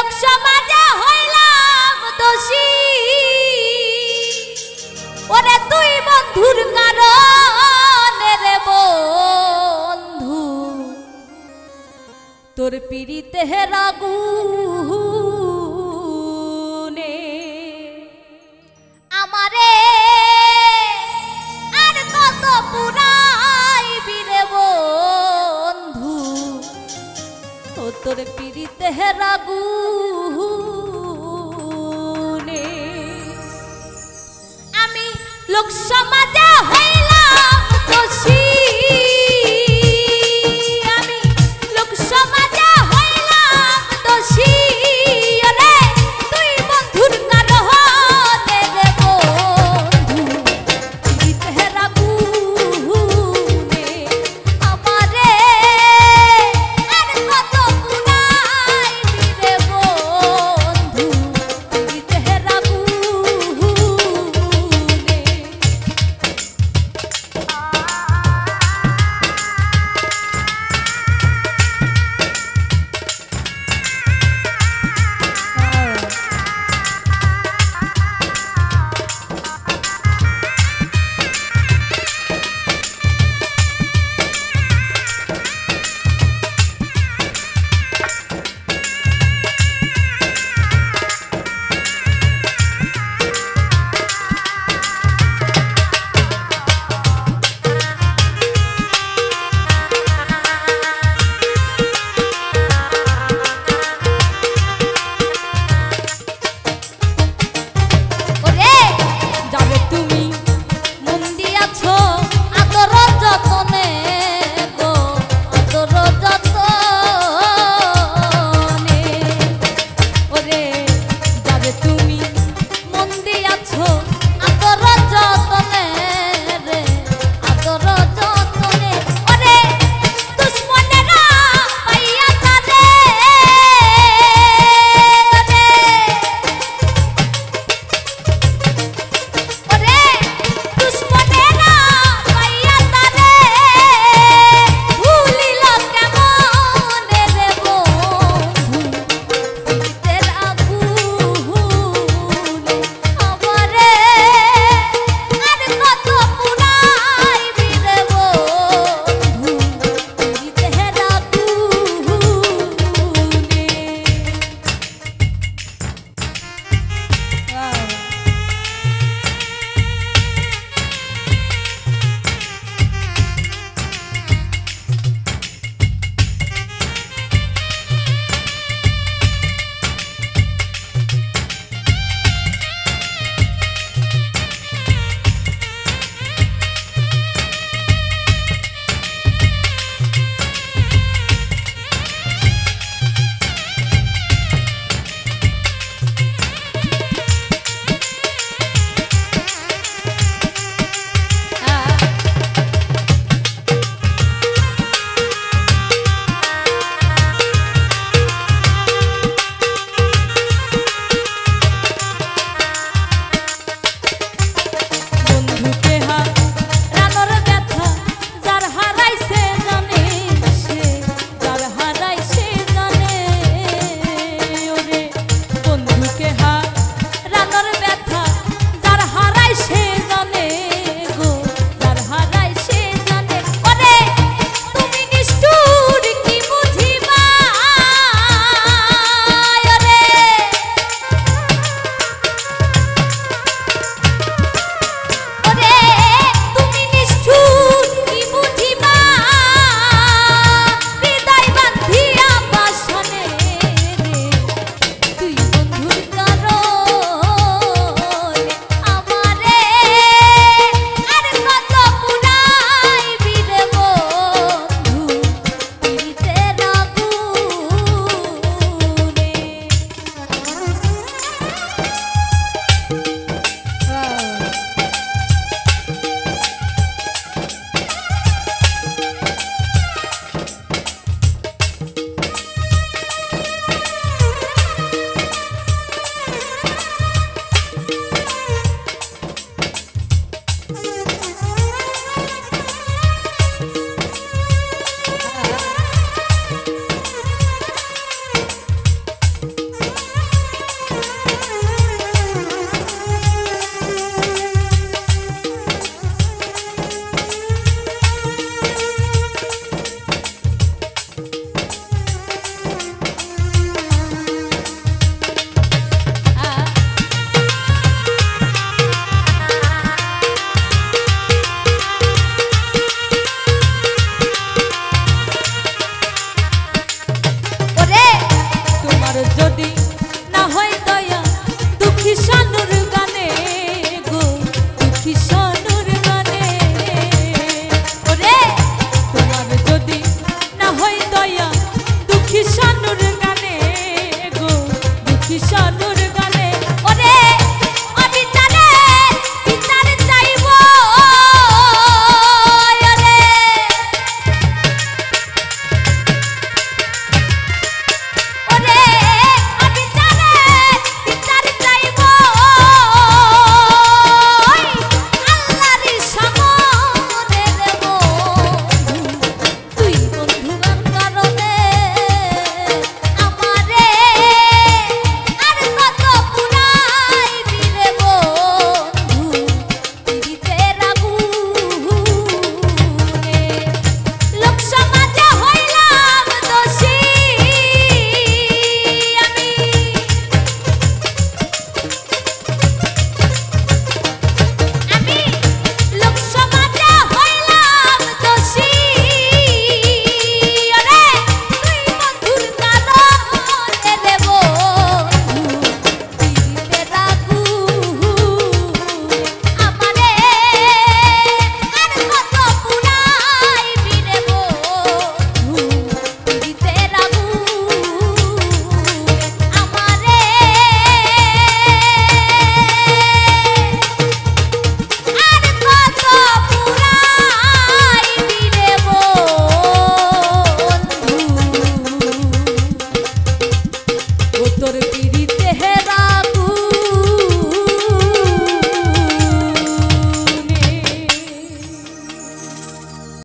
লোক সমাজে হইলাম দোষী। ওরে তুই বন্ধুর কারণে রে বন্ধু। তোর পিড়িতে রাগুনে আমি লোক সমাজে হইলাম দোষী।